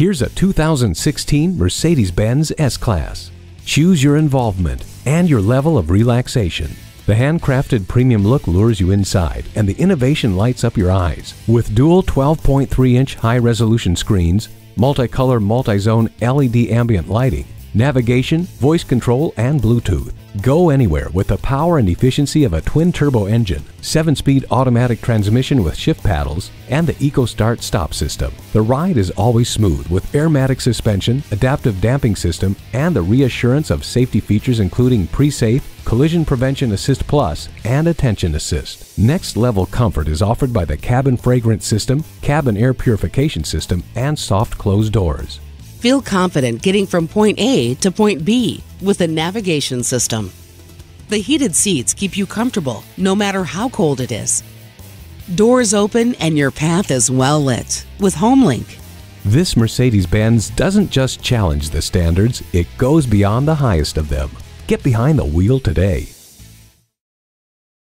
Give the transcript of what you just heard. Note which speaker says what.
Speaker 1: Here's a 2016 Mercedes-Benz S-Class. Choose your involvement and your level of relaxation. The handcrafted premium look lures you inside, and the innovation lights up your eyes. With dual 12.3-inch high-resolution screens, multicolor multi-zone LED ambient lighting, navigation, voice control, and Bluetooth. Go anywhere with the power and efficiency of a twin-turbo engine, 7-speed automatic transmission with shift paddles, and the EcoStart stop system. The ride is always smooth with airmatic suspension, adaptive damping system, and the reassurance of safety features including pre-safe, collision prevention assist plus, and attention assist. Next level comfort is offered by the cabin fragrance system, cabin air purification system, and soft closed doors.
Speaker 2: Feel confident getting from point A to point B with the navigation system. The heated seats keep you comfortable no matter how cold it is. Doors open and your path is well lit with HomeLink.
Speaker 1: This Mercedes-Benz doesn't just challenge the standards, it goes beyond the highest of them. Get behind the wheel today.